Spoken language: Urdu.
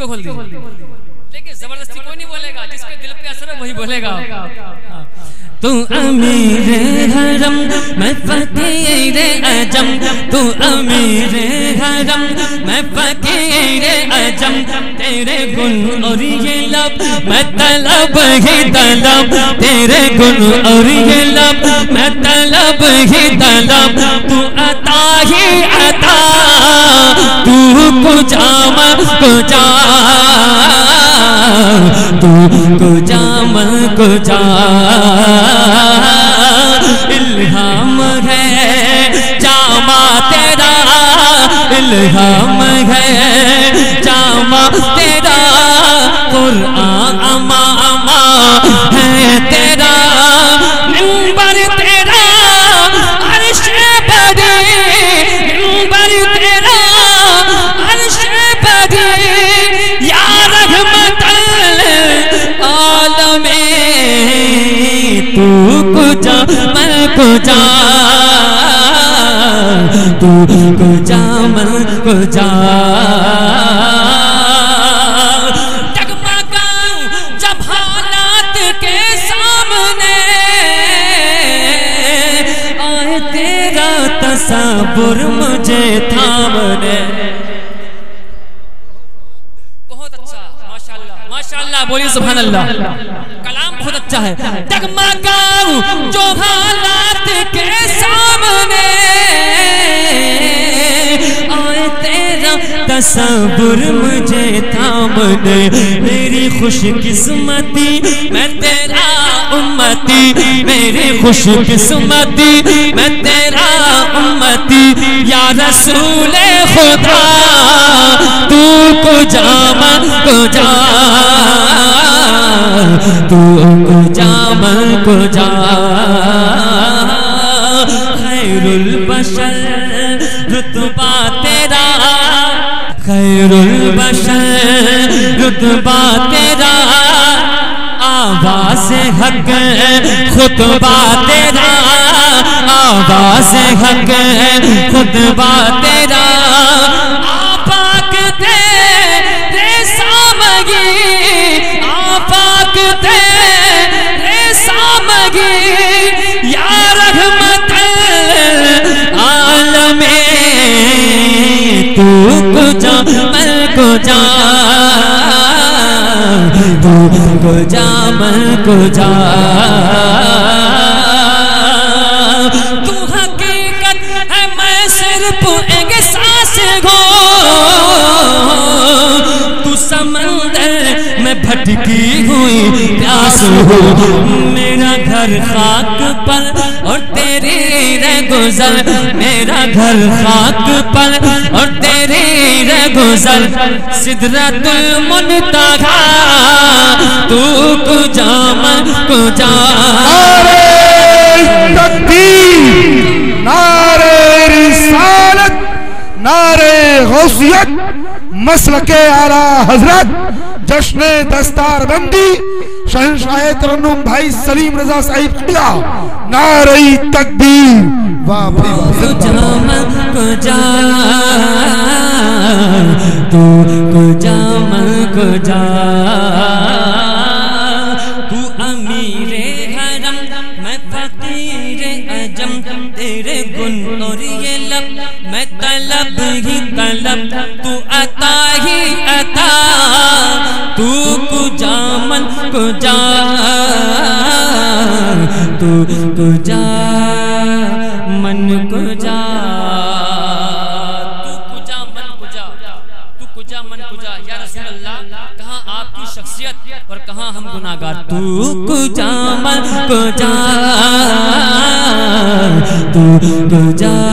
کو کھول دیجیے دیکھیں زبردستی کوئی نہیں بولے گا، جس کے دل پہ اثر ہے وہی بولے گا۔ تو امیر حرم، میں فقیر عجم تو امیر حرم، میں فقیر عجم تیرے گن اور یہ لب، میں طلب ہی طلب۔ تیرے گن اور یہ لب، میں طلب ہی طلب۔ تو عطا ہی عطا۔ تو کجا تو کجا من الہام ہے جامع تیرا، الہام ہے جامع تیرا۔ قرآن اما اما ہے تیرا۔ تو کجا من کجا تو کجا من کجا جگمگاؤں جب حالات کے سامنے آئے، تیرا تصور مجھے تھامنے۔ بہت اچھا ماشاءاللہ ماشاءاللہ، بولیے سبحان اللہ۔ کلام بہت اچھا ہے۔ جگمگاؤں جو حالات کے سامنے۔ آئے تیرا تصور مجھے تھامنے۔ میری خوش قسمتی، میں تیرا امتی۔ میری خوش قسمتی، میں تیرا امتی۔ یا رسول خدا، تو کجا من کجا۔ تو من کجا خیر البشر، رتبہ تیرا۔ خیر البشر، رتبہ تیرا۔ آواز حق، خطبہ تیرا۔ آواز حق، خطبہ تیرا۔ کجا من کجا تو حقیقت ہے میں صرف ایک سانس گو تو سمندر میں بھٹکی ہوئی پیاس ہو۔ میرا گھر خاک پر اور تیری رہ گزر میرا گھر خاک پر اور تیری رہ گزر سدرت المنتہا، تو کجا من کجا۔ نعرہ تکبیر نعرہ رسالت نعرہ غوثیت، مسلک اعلی حضرت، جشن دستار بندی، شہنشاہ ترنم بھائی سلیم رضا صاحب قبلہ نعرہ تکبیر واہ بھائی واہ کجا من کجا تو کجا من تو امیر حرم، میں فقیر عجم تیرے گن اور یہ لب، میں طلب ہی طلب، تو عطا ہی عطا۔ تو کجا من کجا کجا من کجا، یا رسول اللہ، کہاں آپ کی شخصیت اور کہاں ہم گناہگار؟ تو کجا من کجا، تو کجا